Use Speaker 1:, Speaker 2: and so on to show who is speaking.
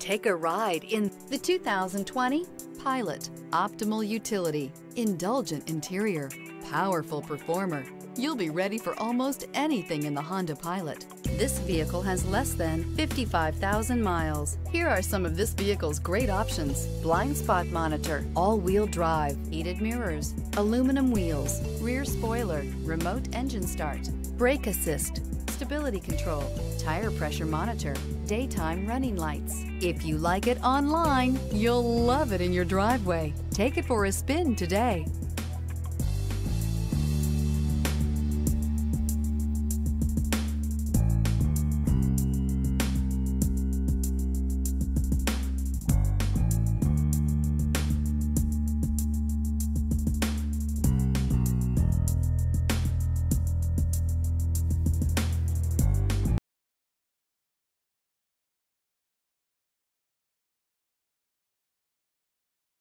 Speaker 1: Take a ride in the 2020 Pilot. Optimal utility, indulgent interior, powerful performer. You'll be ready for almost anything in the Honda Pilot. This vehicle has less than 55,000 miles. Here are some of this vehicle's great options. Blind spot monitor, all-wheel drive, heated mirrors, aluminum wheels, rear spoiler, remote engine start, brake assist, stability control, tire pressure monitor, daytime running lights. If you like it online, you'll love it in your driveway. Take it for a spin today.